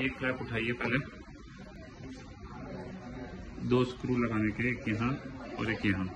एक फ्लैप उठाइए पहले। दो स्क्रू लगाने के एक यहाँ और एक यहाँ।